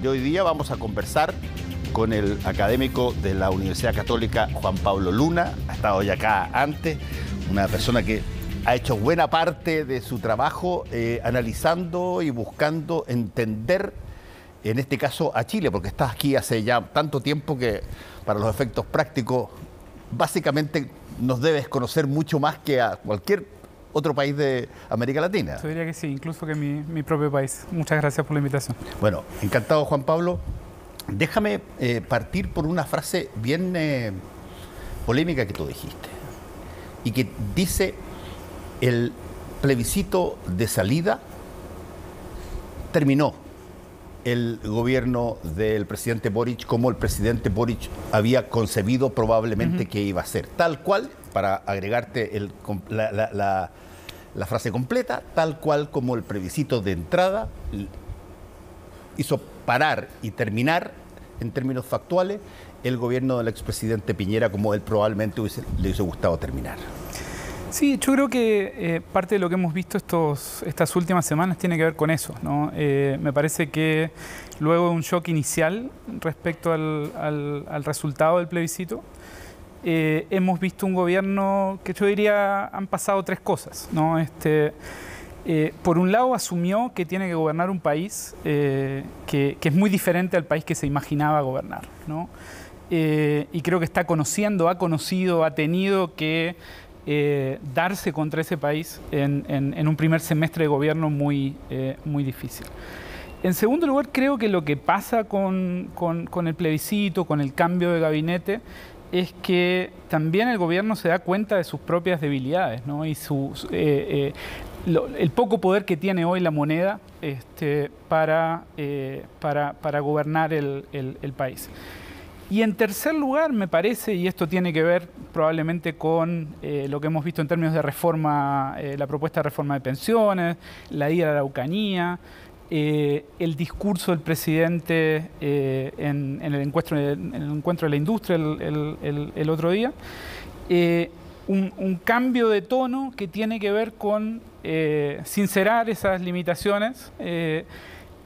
de hoy día vamos a conversar con el académico de la Universidad Católica Juan Pablo Luna. Ha estado ya acá antes, una persona que ha hecho buena parte de su trabajo eh, analizando y buscando entender, en este caso, a Chile, porque estás aquí hace ya tanto tiempo que para los efectos prácticos, básicamente nos debes conocer mucho más que a cualquier otro país de América Latina. Yo diría que sí, incluso que mi, mi propio país. Muchas gracias por la invitación. Bueno, encantado Juan Pablo. Déjame eh, partir por una frase bien eh, polémica que tú dijiste y que dice el plebiscito de salida terminó el gobierno del presidente Boric como el presidente Boric había concebido probablemente que iba a ser. Tal cual, para agregarte el, la, la, la, frase completa, tal cual como el plebiscito de entrada hizo parar y terminar en términos factuales el gobierno del expresidente Piñera como él probablemente le hubiese gustado terminar. Sí, yo creo que eh, parte de lo que hemos visto estos, estas últimas semanas tiene que ver con eso. ¿no? Eh, me parece que luego de un shock inicial respecto al, al, resultado del plebiscito, eh, hemos visto un gobierno que yo diría han pasado tres cosas. ¿no? Este, por un lado asumió que tiene que gobernar un país que, que, es muy diferente al país que se imaginaba gobernar. ¿no? y creo que está conociendo, ha conocido, ha tenido que eh, darse contra ese país en, un primer semestre de gobierno muy, eh, muy difícil. En segundo lugar, creo que lo que pasa con, el plebiscito, con el cambio de gabinete, es que también el gobierno se da cuenta de sus propias debilidades ¿no? y eh, el poco poder que tiene hoy la moneda este, para, para, gobernar el, el país. Y en tercer lugar, me parece, y esto tiene que ver probablemente con eh, lo que hemos visto en términos de reforma, eh, la propuesta de reforma de pensiones, la ida a la Araucanía, eh, el discurso del presidente en, el encuentro, en, el encuentro, de la industria el, otro día, un, un, cambio de tono que tiene que ver con sincerar esas limitaciones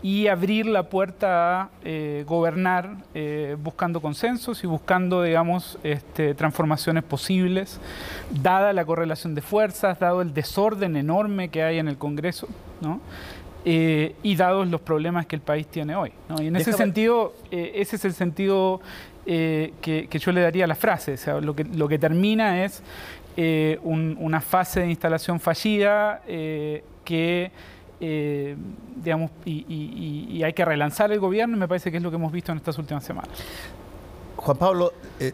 y abrir la puerta a eh, gobernar eh, buscando consensos y buscando, digamos, este, transformaciones posibles, dada la correlación de fuerzas, dado el desorden enorme que hay en el Congreso, ¿no? Eh, y dados los problemas que el país tiene hoy. ¿no? Y en ese sentido, ese es el sentido que, yo le daría a la frase. O sea, lo, que, lo que termina es una fase de instalación fallida que eh, digamos, y, hay que relanzar el gobierno y me parece que es lo que hemos visto en estas últimas semanas. Juan Pablo, eh,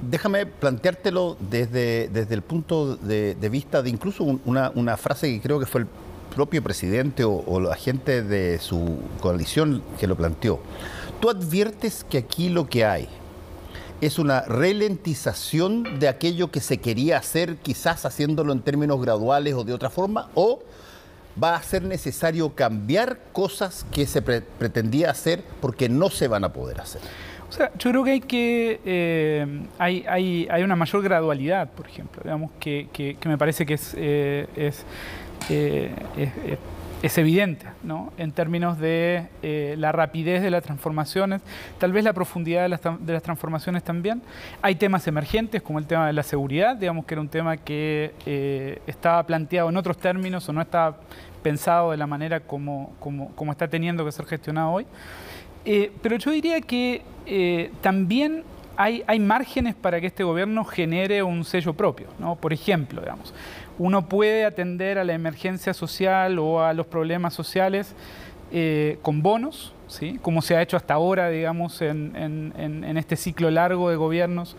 déjame planteártelo desde, desde el punto de, vista de incluso una, frase que creo que fue el propio presidente o, la gente de su coalición que lo planteó. ¿Tú adviertes que aquí lo que hay es una ralentización de aquello que se quería hacer, quizás haciéndolo en términos graduales o de otra forma, o va a ser necesario cambiar cosas que se pretendía hacer porque no se van a poder hacer. O sea, yo creo que hay que eh, hay, una mayor gradualidad, por ejemplo, digamos que, que, me parece que es, eh, es, eh, es evidente, ¿no? En términos de eh, la rapidez de las transformaciones, tal vez la profundidad de las, de las, transformaciones también. Hay temas emergentes, como el tema de la seguridad, digamos que era un tema que eh, estaba planteado en otros términos o no estaba pensado de la manera como, está teniendo que ser gestionado hoy. Pero yo diría que también hay, hay, márgenes para que este gobierno genere un sello propio, ¿no? Por ejemplo, digamos, uno puede atender a la emergencia social o a los problemas sociales eh, con bonos, ¿sí? como se ha hecho hasta ahora, digamos, en, este ciclo largo de gobiernos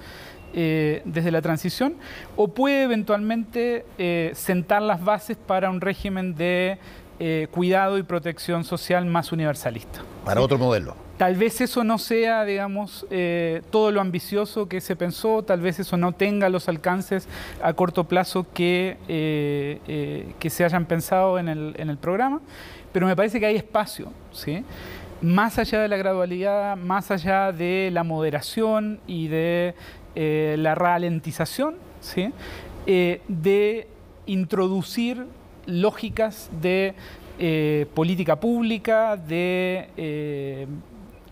eh, desde la transición, o puede eventualmente eh, sentar las bases para un régimen de cuidado y protección social más universalista. Para otro modelo. Tal vez eso no sea, digamos, eh, todo lo ambicioso que se pensó, tal vez eso no tenga los alcances a corto plazo que, eh, eh, que se hayan pensado en el, en el, programa, pero me parece que hay espacio, ¿sí? más allá de la gradualidad, más allá de la moderación y de la ralentización, ¿sí? de introducir lógicas de política pública, de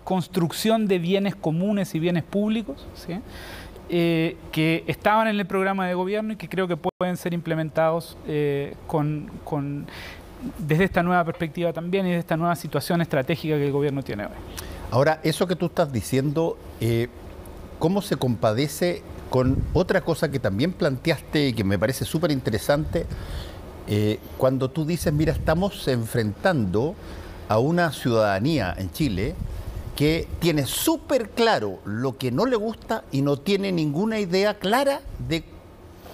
construcción de bienes comunes y bienes públicos, eh, que estaban en el programa de gobierno y que creo que pueden ser implementados eh, con, desde esta nueva perspectiva también y desde esta nueva situación estratégica que el gobierno tiene hoy. Ahora, eso que tú estás diciendo, eh, ¿cómo se compadece con otra cosa que también planteaste y que me parece súper interesante? cuando tú dices, mira, estamos enfrentando a una ciudadanía en Chile que tiene súper claro lo que no le gusta y no tiene ninguna idea clara de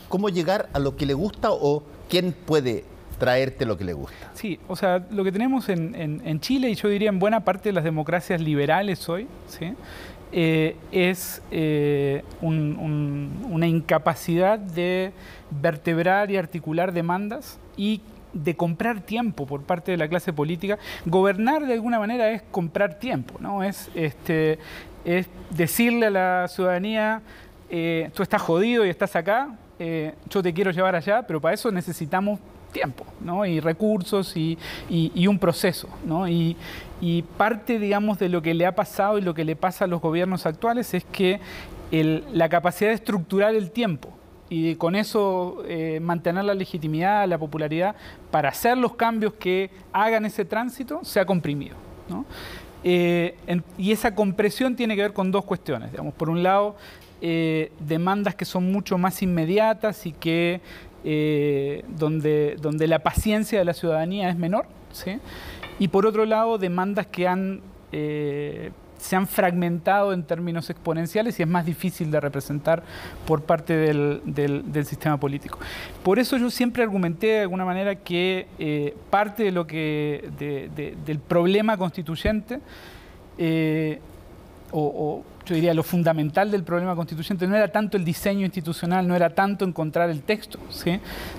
cómo llegar a lo que le gusta o quién puede traerte lo que le gusta. Sí, o sea, lo que tenemos en, Chile y yo diría en buena parte de las democracias liberales hoy, ¿sí? Eh, es eh, una incapacidad de vertebrar y articular demandas y de comprar tiempo por parte de la clase política. Gobernar de alguna manera es comprar tiempo, ¿no? Es, este, es decirle a la ciudadanía, eh, tú estás jodido y estás acá, eh, yo te quiero llevar allá, pero para eso necesitamos tiempo, ¿no? Y recursos y, un proceso, ¿no? Y, parte, digamos, de lo que le ha pasado y lo que le pasa a los gobiernos actuales es que la capacidad de estructurar el tiempo y con eso eh, mantener la legitimidad, la popularidad, para hacer los cambios que hagan ese tránsito, se ha comprimido. Eh, y esa compresión tiene que ver con dos cuestiones. Digamos. Por un lado, eh, demandas que son mucho más inmediatas y que donde, donde la paciencia de la ciudadanía es menor. Y por otro lado, demandas que han se han fragmentado en términos exponenciales y es más difícil de representar por parte del, sistema político. Por eso yo siempre argumenté de alguna manera que eh, parte de lo que del problema constituyente eh, o, yo diría lo fundamental del problema constituyente no era tanto el diseño institucional, no era tanto encontrar el texto,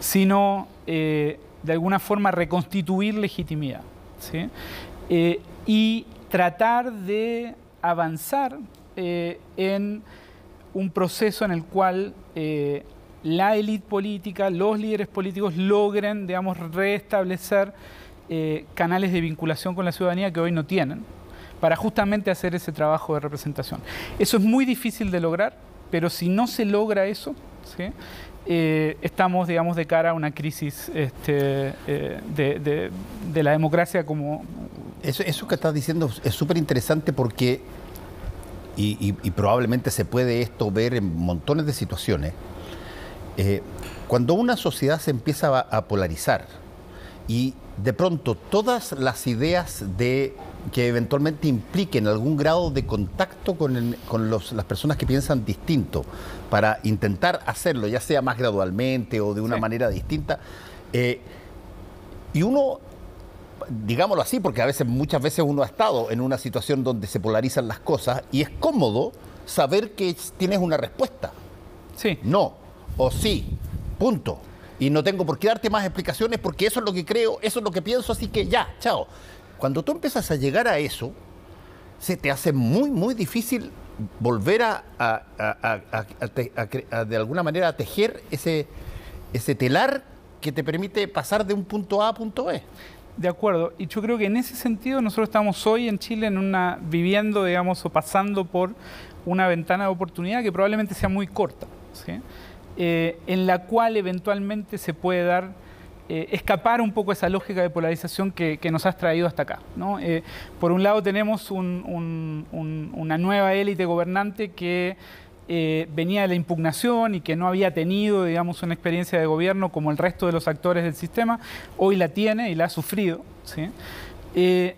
sino eh, de alguna forma reconstituir legitimidad. y tratar de avanzar eh, en un proceso en el cual eh, la élite política, los líderes políticos logren, digamos, restablecer eh, canales de vinculación con la ciudadanía que hoy no tienen, para justamente hacer ese trabajo de representación. Eso es muy difícil de lograr, pero si no se logra eso, estamos, digamos, de cara a una crisis este, de, de, la democracia como, eso, que estás diciendo es súper interesante porque, y, probablemente se puede esto ver en montones de situaciones, eh, cuando una sociedad se empieza a, polarizar y de pronto todas las ideas de que eventualmente impliquen algún grado de contacto con, las personas que piensan distinto para intentar hacerlo, ya sea más gradualmente o de una manera distinta, eh, y uno digámoslo así, porque a veces, muchas veces uno ha estado en una situación donde se polarizan las cosas y es cómodo saber que tienes una respuesta. Sí. No, o sí, punto. Y no tengo por qué darte más explicaciones porque eso es lo que creo, eso es lo que pienso, así que ya, chao. Cuando tú empiezas a llegar a eso, se te hace muy, muy difícil volver a, de alguna manera a tejer ese, ese telar que te permite pasar de un punto A a punto B. De acuerdo, y yo creo que en ese sentido nosotros estamos hoy en Chile en una viviendo, digamos, o pasando por una ventana de oportunidad que probablemente sea muy corta, eh, en la cual eventualmente se puede dar eh, escapar un poco esa lógica de polarización que, nos has traído hasta acá. Eh, por un lado tenemos una nueva élite gobernante que eh, venía de la impugnación y que no había tenido, digamos, una experiencia de gobierno como el resto de los actores del sistema, hoy la tiene y la ha sufrido. Eh,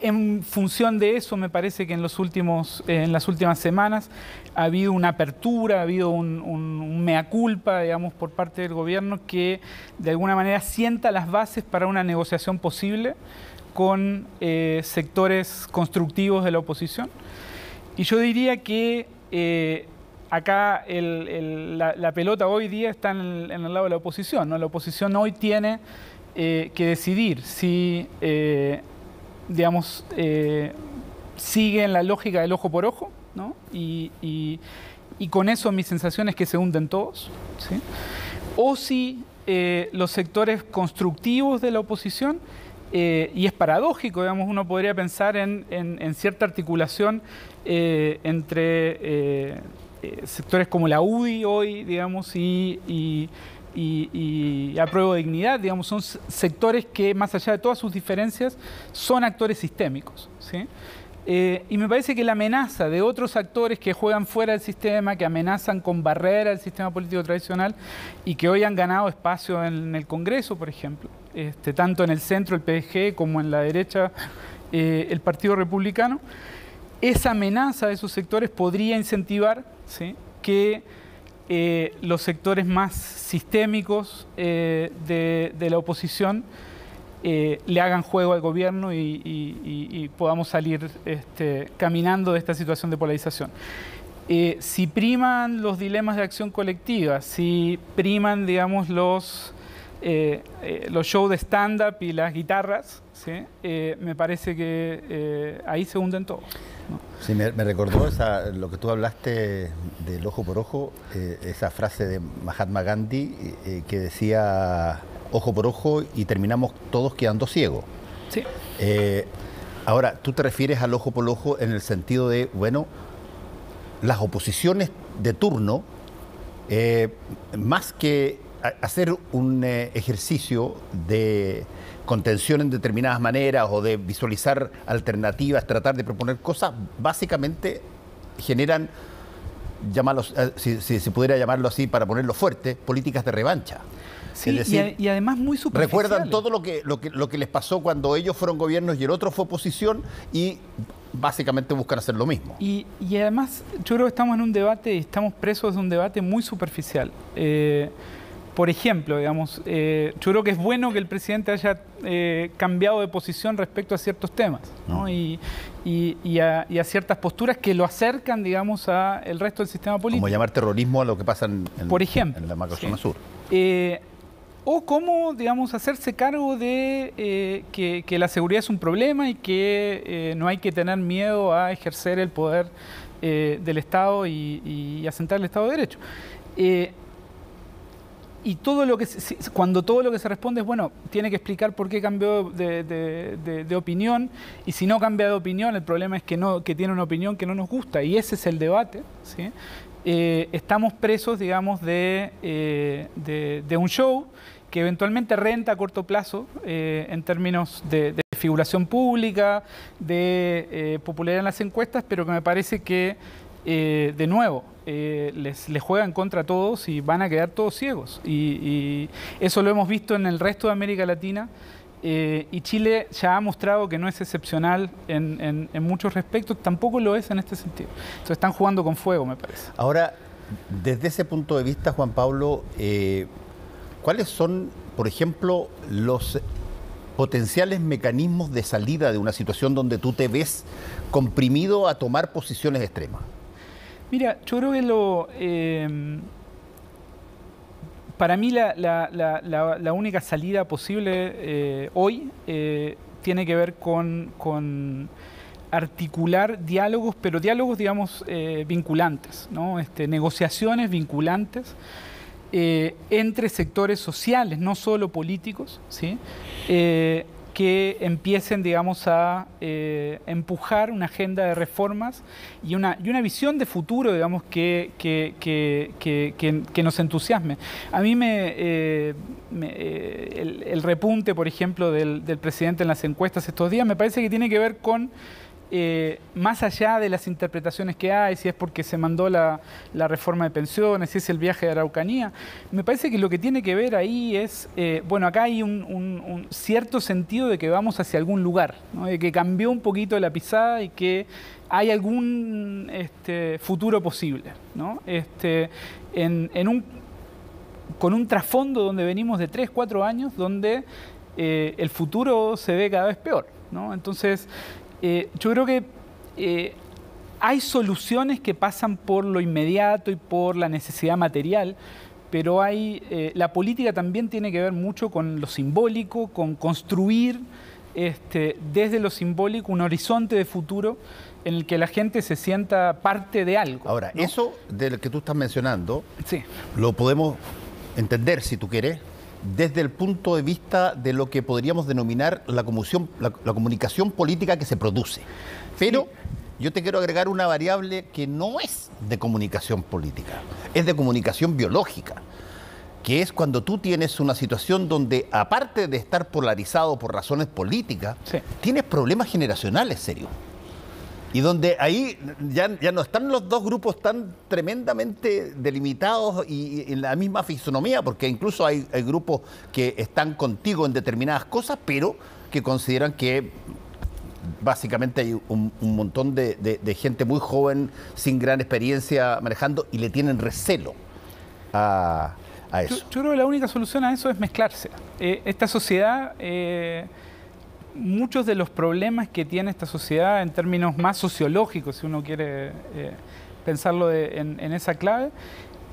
en función de eso, me parece que en, los últimos, eh, en las últimas semanas ha habido una apertura, ha habido un, mea culpa, digamos, por parte del gobierno que de alguna manera sienta las bases para una negociación posible con sectores constructivos de la oposición. Y yo diría que eh, acá la, pelota hoy día está en el, lado de la oposición. ¿no? La oposición hoy tiene eh, que decidir si, eh, digamos, sigue en la lógica del ojo por ojo, ¿no? y, con eso mi sensación es que se hunden todos, o si los sectores constructivos de la oposición eh, y es paradójico, digamos, uno podría pensar en, cierta articulación eh, entre eh, sectores como la UDI hoy, digamos, y, y, y, apruebo dignidad, digamos, son sectores que más allá de todas sus diferencias son actores sistémicos. ¿sí? Eh, y me parece que la amenaza de otros actores que juegan fuera del sistema, que amenazan con barrera el sistema político tradicional y que hoy han ganado espacio en, el Congreso, por ejemplo, este, tanto en el centro, el PDG, como en la derecha, eh, el Partido Republicano, esa amenaza de esos sectores podría incentivar que eh, los sectores más sistémicos de, de la oposición eh, le hagan juego al gobierno y, podamos salir este, caminando de esta situación de polarización. Eh, si priman los dilemas de acción colectiva, si priman, digamos, los, eh, los shows de stand-up y las guitarras, me parece que ahí se hunden todos. Sí, me, recordó lo que tú hablaste del ojo por ojo, esa frase de Mahatma Gandhi que decía ojo por ojo y terminamos todos quedando ciegos. Sí. Eh, ahora, tú te refieres al ojo por ojo en el sentido de, bueno, las oposiciones de turno, eh, más que hacer un eh, ejercicio de contención en determinadas maneras o de visualizar alternativas, tratar de proponer cosas, básicamente generan, llamarlos, si, si se pudiera llamarlo así para ponerlo fuerte, políticas de revancha. Sí, y, además muy superficiales. Recuerdan todo lo que, lo, que, lo que les pasó cuando ellos fueron gobiernos y el otro fue oposición y básicamente buscan hacer lo mismo. Y, además yo creo que estamos en un debate, estamos presos de un debate muy superficial. Eh, por ejemplo, digamos, eh, yo creo que es bueno que el presidente haya eh, cambiado de posición respecto a ciertos temas ¿no? Y, a, ciertas posturas que lo acercan, digamos, al resto del sistema político. Como llamar terrorismo a lo que pasa en, por ejemplo, en la macrozona sur o cómo, digamos, hacerse cargo de eh, que, la seguridad es un problema y que eh, no hay que tener miedo a ejercer el poder eh, del Estado y, asentar el Estado de Derecho. Y todo lo que cuando todo lo que se responde es bueno, tiene que explicar por qué cambió de, opinión, y si no cambia de opinión, el problema es que no, que tiene una opinión que no nos gusta, y ese es el debate. ¿sí? Eh, estamos presos, digamos, de, eh, un show que eventualmente renta a corto plazo eh, en términos de, figuración pública, de popularidad en las encuestas, pero que me parece que, de nuevo, les, juegan contra todos y van a quedar todos ciegos. y eso lo hemos visto en el resto de América Latina. Eh, y Chile ya ha mostrado que no es excepcional en, muchos respectos, tampoco lo es en este sentido. Entonces están jugando con fuego, me parece. Ahora, desde ese punto de vista, Juan Pablo, eh, ¿cuáles son, por ejemplo, los potenciales mecanismos de salida de una situación donde tú te ves comprimido a tomar posiciones extremas? Mira, yo creo que lo... Eh, para mí la, única salida posible eh, hoy eh, tiene que ver con, articular diálogos, pero diálogos, digamos, eh, vinculantes, ¿no? este, negociaciones vinculantes entre sectores sociales, no solo políticos, ¿sí? Que empiecen, digamos, a eh, empujar una agenda de reformas y una, y una visión de futuro, digamos, que, que, nos entusiasme. A mí me, eh, eh, el, repunte, por ejemplo, del, del presidente en las encuestas estos días me parece que tiene que ver con eh, más allá de las interpretaciones que hay, si es porque se mandó la, reforma de pensiones, si es el viaje de Araucanía, me parece que lo que tiene que ver ahí es, eh, bueno, acá hay un, cierto sentido de que vamos hacia algún lugar, de que cambió un poquito la pisada y que hay algún este, futuro posible, este, en, un, con un trasfondo donde venimos de 3, 4 años, donde eh, el futuro se ve cada vez peor. Entonces, eh, yo creo que eh, hay soluciones que pasan por lo inmediato y por la necesidad material, pero hay, eh, la política también tiene que ver mucho con lo simbólico, con construir este, desde lo simbólico un horizonte de futuro en el que la gente se sienta parte de algo. Ahora, eso de lo que tú estás mencionando, sí. lo podemos entender, si tú quieres, desde el punto de vista de lo que podríamos denominar la, la, comunicación política que se produce. Pero yo te quiero agregar una variable que no es de comunicación política, es de comunicación biológica que es cuando tú tienes una situación donde, aparte de estar polarizado por razones políticas, tienes problemas generacionales serios. Y donde ahí ya, ya, no están los dos grupos tan tremendamente delimitados y, en la misma fisonomía, porque incluso hay, grupos que están contigo en determinadas cosas, pero que consideran que básicamente hay un, montón de, gente muy joven, sin gran experiencia manejando, y le tienen recelo a, eso. Yo, creo que la única solución a eso es mezclarse. Eh, esta sociedad... Eh, muchos de los problemas que tiene esta sociedad en términos más sociológicos, si uno quiere eh, pensarlo en, esa clave,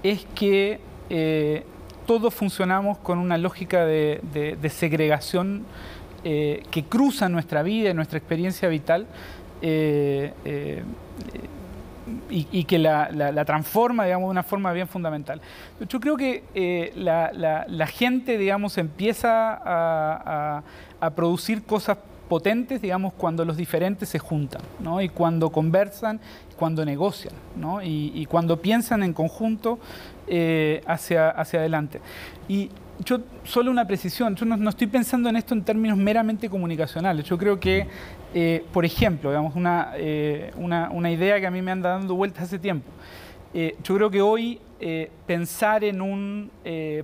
es que eh, todos funcionamos con una lógica de, segregación eh, que cruza nuestra vida y nuestra experiencia vital. Y, que la, transforma, digamos, de una forma bien fundamental. Yo creo que la, gente, digamos, empieza a, a producir cosas potentes, digamos, cuando los diferentes se juntan, ¿no? Y cuando conversan, cuando negocian, ¿no? Y, cuando piensan en conjunto eh, hacia, hacia adelante. Y yo, solo una precisión, yo no, estoy pensando en esto en términos meramente comunicacionales. Yo creo que, eh, por ejemplo, digamos, una, eh, una, una, idea que a mí me anda dando vueltas hace tiempo. yo creo que hoy pensar en un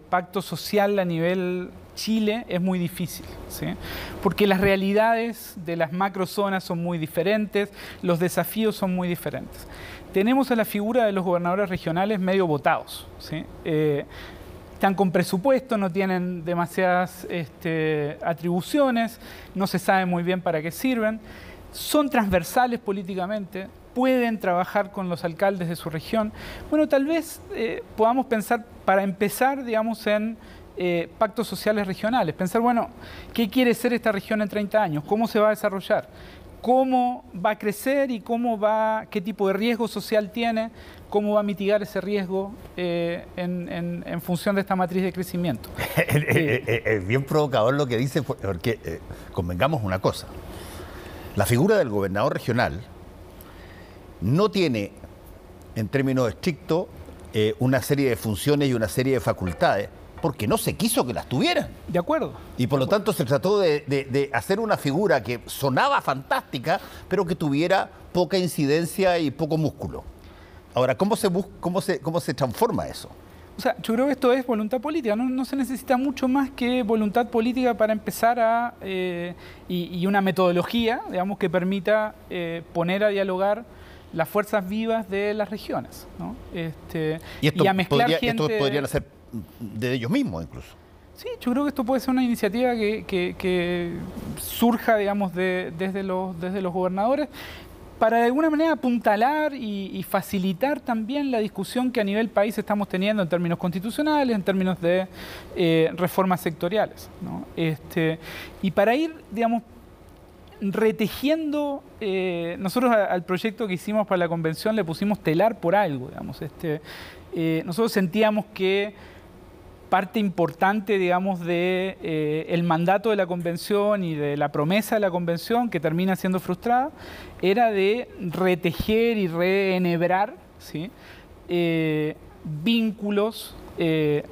pacto social a nivel Chile es muy difícil, ¿sí? porque las realidades de las macrozonas son muy diferentes, los desafíos son muy diferentes. Tenemos a la figura de los gobernadores regionales medio votados. ¿sí? Están con presupuesto, no tienen demasiadas este, atribuciones, no se sabe muy bien para qué sirven, son transversales políticamente, pueden trabajar con los alcaldes de su región. Bueno, tal vez eh, podamos pensar, para empezar, digamos, en eh, pactos sociales regionales. Pensar, bueno, ¿qué quiere ser esta región en 30 años? ¿Cómo se va a desarrollar? ¿Cómo va a crecer y cómo va, qué tipo de riesgo social tiene? ¿Cómo va a mitigar ese riesgo eh, en, función de esta matriz de crecimiento? es bien provocador lo que dice, porque eh, convengamos una cosa. La figura del gobernador regional no tiene, en términos estrictos, una serie de funciones y una serie de facultades porque no se quiso que las tuvieran. De acuerdo. Y por lo tanto se trató de, hacer una figura que sonaba fantástica, pero que tuviera poca incidencia y poco músculo. Ahora, ¿cómo se, cómo se, cómo se transforma eso? O sea, yo creo que esto es voluntad política, no, se necesita mucho más que voluntad política para empezar a... Eh, y, una metodología, digamos, que permita eh, poner a dialogar las fuerzas vivas de las regiones. ¿no? Este, y, a mezclar gente... Esto podrían ser de ellos mismos incluso. Sí, yo creo que esto puede ser una iniciativa que, surja, digamos, desde, los, desde los gobernadores para de alguna manera apuntalar y, facilitar también la discusión que a nivel país estamos teniendo en términos constitucionales, en términos de eh, reformas sectoriales. Este, y para ir, digamos, retejiendo, eh, nosotros al proyecto que hicimos para la convención le pusimos telar por algo, digamos. Este, eh, nosotros sentíamos que parte importante, digamos, de eh, el mandato de la convención y de la promesa de la convención que termina siendo frustrada, era de retejer y reenhebrar ¿sí? Eh, vínculos eh,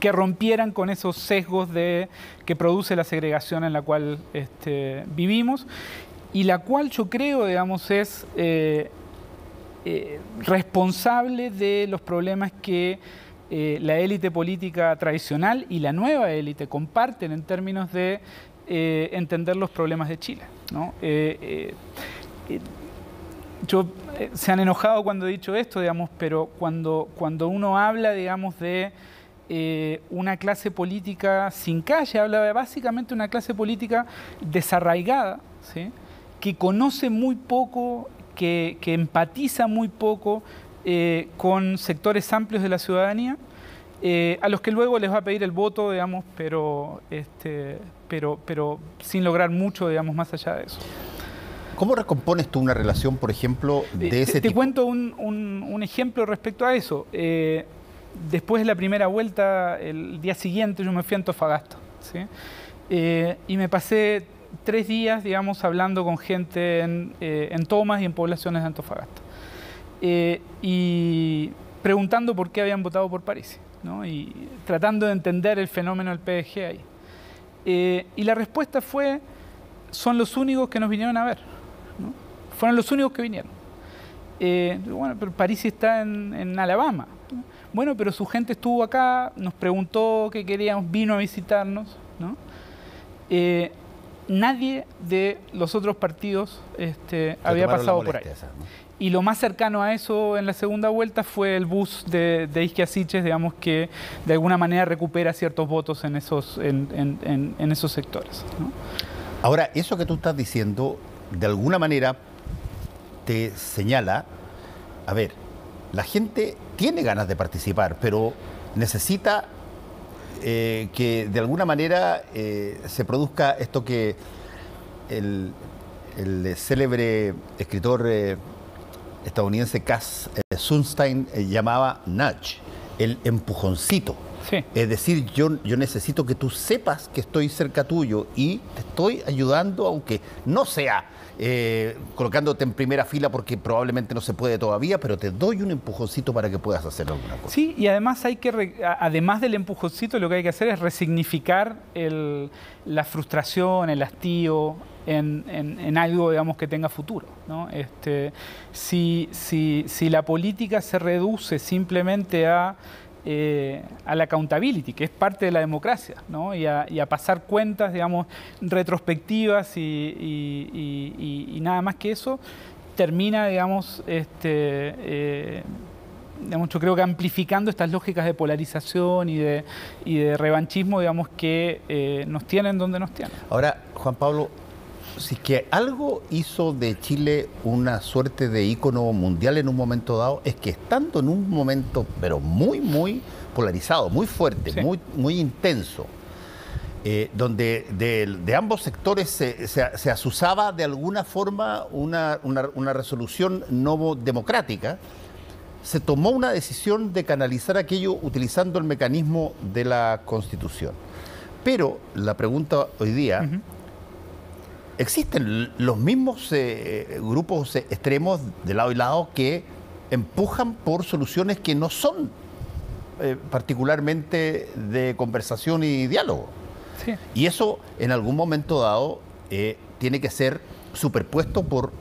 que rompieran con esos sesgos de, que produce la segregación en la cual este, vivimos y la cual yo creo, digamos, es responsable de los problemas que eh, la élite política tradicional y la nueva élite comparten en términos de eh, entender los problemas de Chile. Eh, yo, se han enojado cuando he dicho esto, digamos, pero cuando, cuando uno habla, digamos, de una clase política sin calle, habla básicamente de una clase política desarraigada, que conoce muy poco, que empatiza muy poco eh, con sectores amplios de la ciudadanía, eh, a los que luego les va a pedir el voto, digamos, pero, este, pero, pero sin lograr mucho, digamos, más allá de eso. ¿Cómo recompones tú una relación, por ejemplo, de eh, ese te, tipo? Te cuento un, ejemplo respecto a eso. después de la primera vuelta, el día siguiente yo me fui a Antofagasta. ¿sí? Y me pasé tres días, digamos, hablando con gente en, en Tomas y en poblaciones de Antofagasta. Y preguntando por qué habían votado por París. ¿no? Y tratando de entender el fenómeno del PDG ahí. y la respuesta fue, son los únicos que nos vinieron a ver. Fueron los únicos que vinieron. Eh, bueno, pero París está en, Alabama. Bueno, pero su gente estuvo acá, nos preguntó qué queríamos, vino a visitarnos. Eh, nadie de los otros partidos este, había pasado por ahí. Y lo más cercano a eso en la segunda vuelta fue el bus de, de Isquiasiches, digamos, que de alguna manera recupera ciertos votos en esos, en, esos sectores. Ahora, eso que tú estás diciendo, de alguna manera te señala, a ver, la gente tiene ganas de participar, pero necesita eh, que de alguna manera eh, se produzca esto que el, célebre escritor eh, estadounidense Cass Sunstein llamaba nudge, el empujoncito. Es decir, yo, yo necesito que tú sepas que estoy cerca tuyo y te estoy ayudando, aunque no sea eh, colocándote en primera fila porque probablemente no se puede todavía, pero te doy un empujoncito para que puedas hacer alguna cosa. Sí, y además hay que, además del empujoncito, lo que hay que hacer es resignificar la frustración, el hastío, en, algo, digamos, que tenga futuro. Este, si, si la política se reduce simplemente a eh, a la accountability, que es parte de la democracia, ¿no? y, a, pasar cuentas, digamos, retrospectivas y, nada más que eso, termina, digamos, este, eh, digamos, yo creo que amplificando estas lógicas de polarización y de, de revanchismo, digamos, que eh, nos tienen donde nos tienen. Ahora, Juan Pablo, si es que algo hizo de Chile una suerte de ícono mundial en un momento dado, es que estando en un momento, pero muy, muy polarizado, muy fuerte, muy, muy intenso, eh, donde de, ambos sectores se, se, asusaba de alguna forma una, una, resolución no democrática, se tomó una decisión de canalizar aquello utilizando el mecanismo de la Constitución. Pero la pregunta hoy día existen los mismos eh, grupos extremos de lado y lado que empujan por soluciones que no son eh, particularmente de conversación y diálogo. Y eso en algún momento dado eh, tiene que ser superpuesto por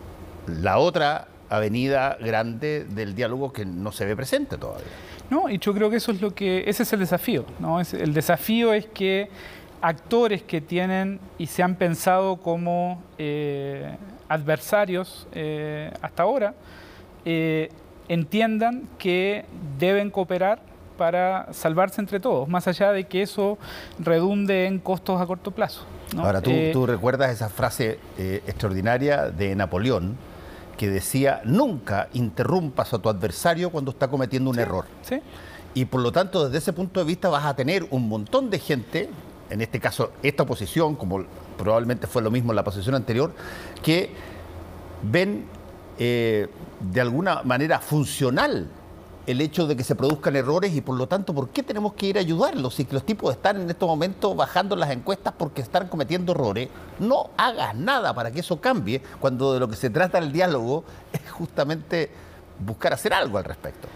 la otra avenida grande del diálogo que no se ve presente todavía. No, y yo creo que eso es lo que, ese es el desafío, ¿no? el desafío es que actores que tienen y se han pensado como eh, adversarios eh, hasta ahora eh, entiendan que deben cooperar para salvarse entre todos, más allá de que eso redunde en costos a corto plazo. Ahora, ¿tú, tú, recuerdas esa frase extraordinaria de Napoleón que decía, nunca interrumpas a tu adversario cuando está cometiendo un error. ¿Sí? Y por lo tanto, desde ese punto de vista vas a tener un montón de gente en este caso esta oposición, como probablemente fue lo mismo en la posición anterior, que ven eh, de alguna manera funcional el hecho de que se produzcan errores y por lo tanto, ¿por qué tenemos que ir a ayudarlos? Si los tipos están en estos momentos bajando las encuestas porque están cometiendo errores, no hagas nada para que eso cambie, cuando de lo que se trata el diálogo es justamente buscar hacer algo al respecto.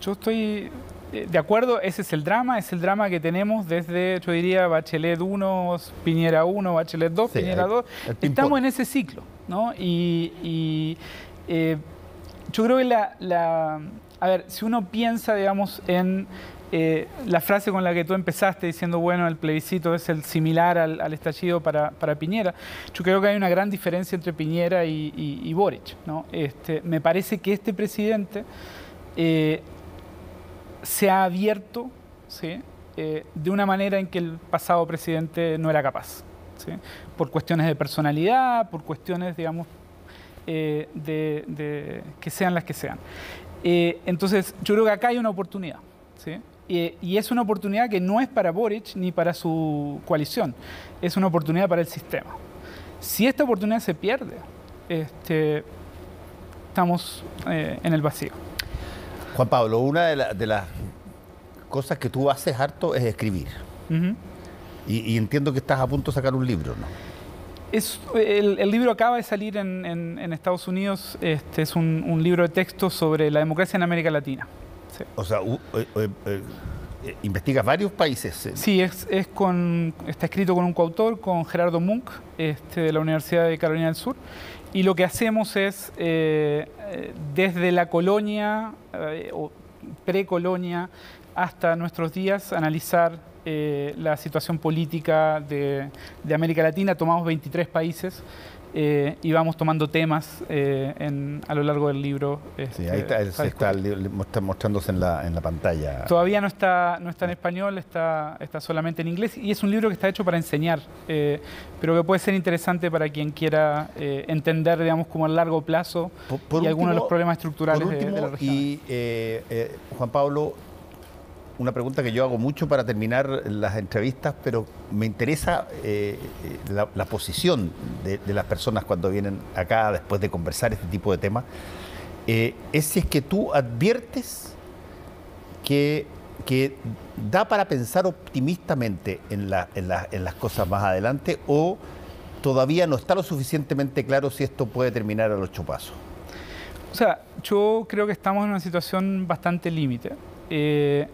Yo estoy de acuerdo, ese es el drama, es el drama que tenemos desde, yo diría, Bachelet 1, Piñera 1, Bachelet 2, Piñera 2. Estamos en ese ciclo, ¿no? Y, eh, yo creo que la, A ver, si uno piensa, digamos, en eh, la frase con la que tú empezaste diciendo, bueno, el plebiscito es el similar al, estallido para, Piñera, yo creo que hay una gran diferencia entre Piñera y, Boric, ¿no? Este, me parece que este presidente se ha abierto. Eh, de una manera en que el pasado presidente no era capaz, por cuestiones de personalidad, por cuestiones, digamos, eh, de, que sean las que sean. Eh, entonces, yo creo que acá hay una oportunidad. y es una oportunidad que no es para Boric ni para su coalición, es una oportunidad para el sistema. Si esta oportunidad se pierde, este, estamos en el vacío. Juan Pablo, una de, las cosas que tú haces harto es escribir. y, entiendo que estás a punto de sacar un libro, ¿no? Es, el, libro acaba de salir en, Estados Unidos. Este es un, libro de texto sobre la democracia en América Latina. O sea, eh, eh, eh, investigas varios países. Sí, es, es, con, está escrito con un coautor, con Gerardo Munk, este, de la Universidad de Carolina del Sur. Y lo que hacemos es, desde la colonia o precolonia hasta nuestros días, analizar eh, la situación política de, América Latina. Tomamos 23 países eh, y vamos tomando temas eh, a lo largo del libro. sí, ahí este, está, está, mostrándose en la, en la, pantalla. Todavía no está, no está en español, está, está solamente en inglés y es un libro que está hecho para enseñar, pero que puede ser interesante para quien quiera entender, digamos, como a largo plazo y algunos de los problemas estructurales de, la región. Y Juan Pablo, una pregunta que yo hago mucho para terminar las entrevistas, pero me interesa eh, la, posición de, las personas cuando vienen acá después de conversar este tipo de temas. Eh, es si es que tú adviertes que, da para pensar optimistamente en, las cosas más adelante o todavía no está lo suficientemente claro si esto puede terminar a los chupazos. O sea, yo creo que estamos en una situación bastante límite. Eh,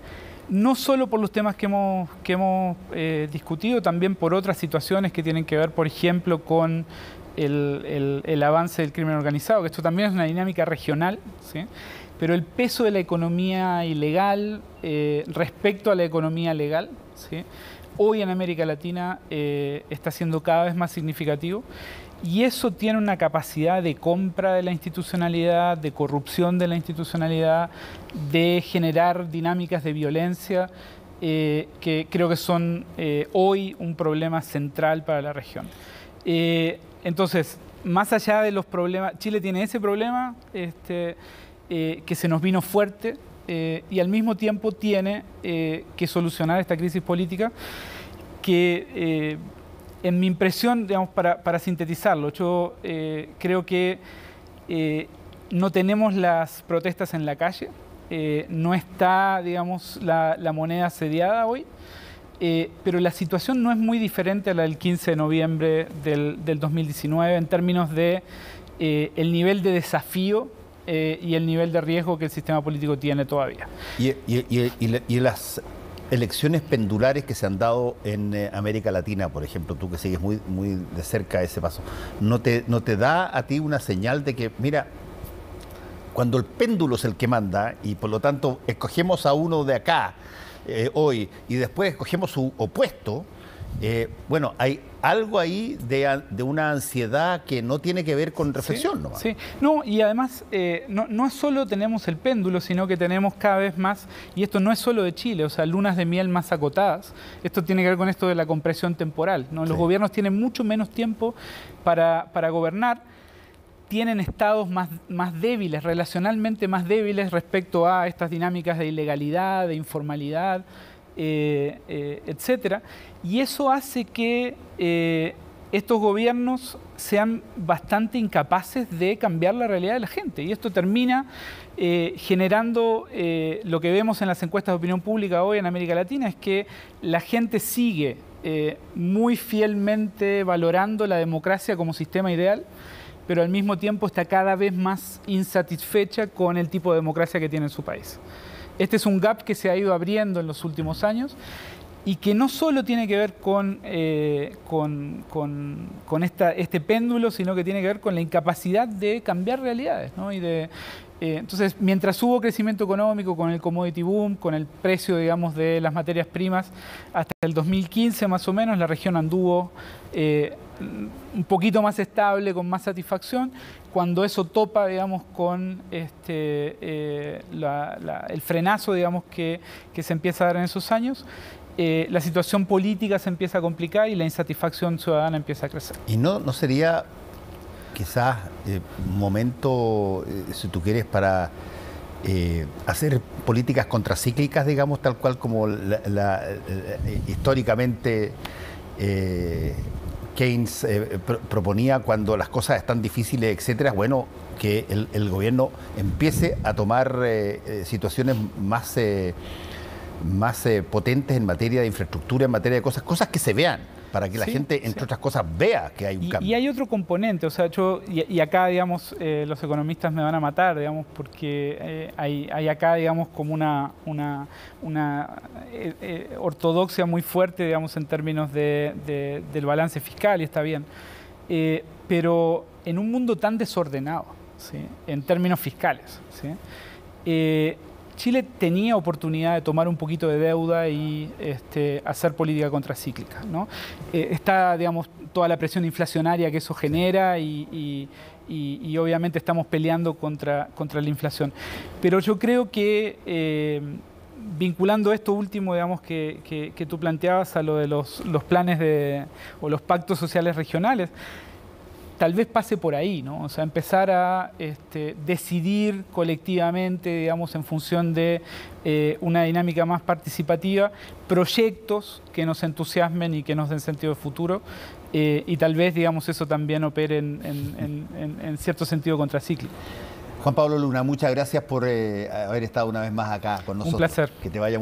no solo por los temas que hemos, que hemos eh, discutido, también por otras situaciones que tienen que ver, por ejemplo, con el, avance del crimen organizado, que esto también es una dinámica regional, pero el peso de la economía ilegal eh, respecto a la economía legal, hoy en América Latina eh, está siendo cada vez más significativo y eso tiene una capacidad de compra de la institucionalidad, de corrupción de la institucionalidad, de generar dinámicas de violencia eh, que creo que son eh, hoy un problema central para la región. Eh, entonces, más allá de los problemas, Chile tiene ese problema este, que se nos vino fuerte y al mismo tiempo tiene que solucionar esta crisis política que en mi impresión, digamos, para, sintetizarlo, yo eh, creo que eh, no tenemos las protestas en la calle, eh, no está, digamos, la, moneda asediada hoy, pero la situación no es muy diferente a la del 15 de noviembre del, 2019 en términos de el nivel de desafío y el nivel de riesgo que el sistema político tiene todavía. Y, y las elecciones pendulares que se han dado en eh, América Latina, por ejemplo, tú que sigues muy, muy de cerca ese paso, ¿no te, ¿no te da a ti una señal de que, mira, cuando el péndulo es el que manda y por lo tanto escogemos a uno de acá eh, hoy y después escogemos su opuesto, eh, bueno, hay algo ahí de, una ansiedad que no tiene que ver con reflexión, ¿no? Sí, no, y además eh, no, no solo tenemos el péndulo, sino que tenemos cada vez más, y esto no es solo de Chile, o sea, lunas de miel más acotadas. Esto tiene que ver con esto de la compresión temporal, ¿no? Los gobiernos tienen mucho menos tiempo para, para gobernar tienen estados más, más, débiles, relacionalmente más débiles respecto a estas dinámicas de ilegalidad, de informalidad, eh, eh, etcétera. Y eso hace que eh, estos gobiernos sean bastante incapaces de cambiar la realidad de la gente. Y esto termina generando lo que vemos en las encuestas de opinión pública hoy en América Latina, es que la gente sigue muy fielmente valorando la democracia como sistema ideal, pero al mismo tiempo está cada vez más insatisfecha con el tipo de democracia que tiene en su país. Este es un gap que se ha ido abriendo en los últimos años y que no solo tiene que ver con, eh, con, este péndulo, sino que tiene que ver con la incapacidad de cambiar realidades. Y de, eh, entonces, mientras hubo crecimiento económico con el commodity boom, con el precio digamos, de las materias primas, hasta el 2015 más o menos la región anduvo eh, un poquito más estable, con más satisfacción, cuando eso topa, digamos, con este, eh, el frenazo, digamos, que, se empieza a dar en esos años, eh, la situación política se empieza a complicar y la insatisfacción ciudadana empieza a crecer. ¿Y no, no sería quizás eh, momento, si tú quieres, para hacer políticas contracíclicas, digamos, tal cual como históricamente Keynes eh, proponía cuando las cosas están difíciles, etcétera, bueno, que el, gobierno empiece a tomar eh, eh, situaciones más más eh, potentes en materia de infraestructura, en materia de cosas, cosas que se vean para que la gente, entre otras cosas, vea que hay un y, cambio. Y hay otro componente, o sea, yo, y, acá, digamos, eh, los economistas me van a matar, digamos, porque eh, hay, acá, digamos, como una, una, una eh, ortodoxia muy fuerte, digamos, en términos de, del balance fiscal, y está bien. pero en un mundo tan desordenado, ¿sí? en términos fiscales, ¿sí? Chile tenía oportunidad de tomar un poquito de deuda y este, hacer política contracíclica. ¿no? Eh, está, digamos, toda la presión inflacionaria que eso genera y, obviamente estamos peleando contra, contra la inflación. Pero yo creo que eh, vinculando esto último, digamos, que, que, tú planteabas a lo de los, los planes de, o los pactos sociales regionales, tal vez pase por ahí, ¿no? O sea, empezar a este, decidir colectivamente, digamos, en función de eh, una dinámica más participativa, proyectos que nos entusiasmen y que nos den sentido de futuro. Eh, y tal vez, digamos, eso también opere en, cierto sentido contracíclico. Juan Pablo Luna, muchas gracias por eh, haber estado una vez más acá con nosotros. Un placer. Que te vaya